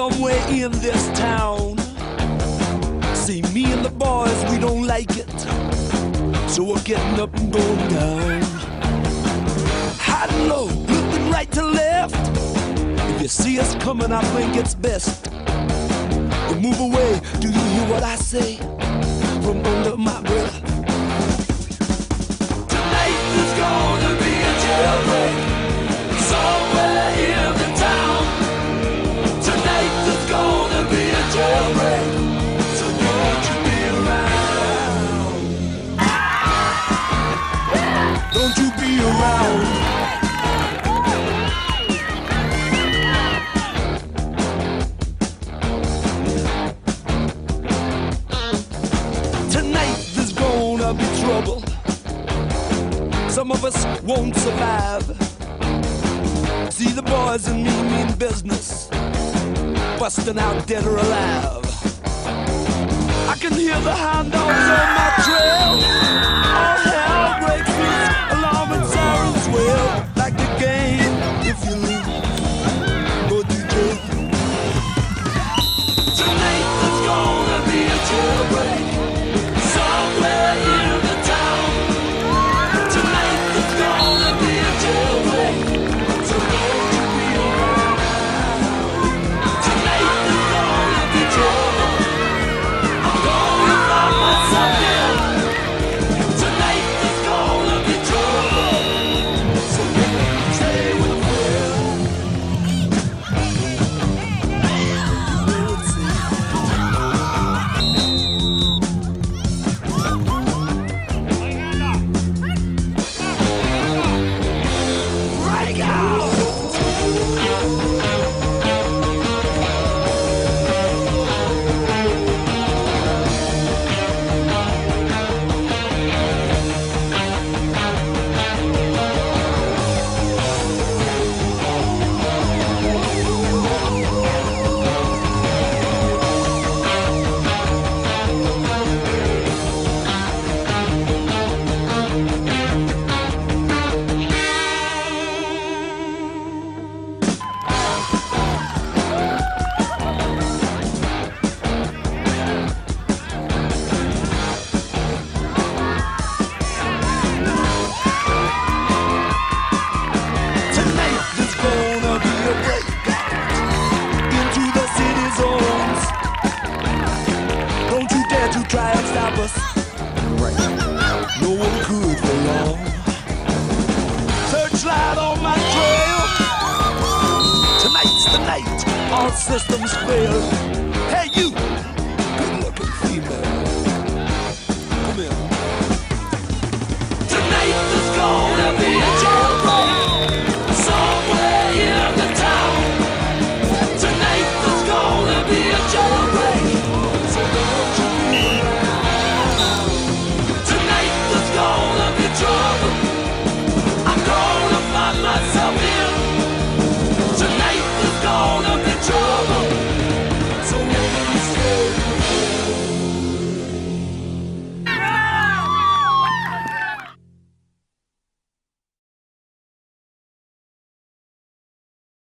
somewhere in this town. See, me and the boys, we don't like it. So we're getting up and going down. High and low, looking right to left. If you see us coming, I think it's best. to move away, do you hear what I say? From under my breath. Gonna be trouble. Some of us won't survive. See the boys and me mean business, busting out dead or alive. I can hear the hound on my trail. Stop us. No one could for long. Searchlight on my trail. Tonight's the night. All systems fail. Hey you,